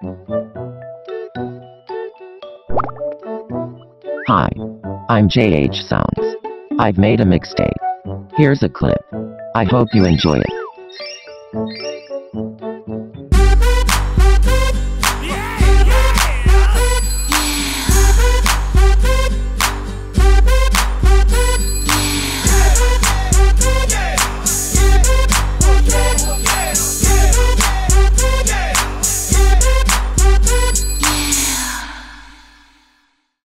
Hi. I'm JH Sounds. I've made a mixtape. Here's a clip. I hope you enjoy it.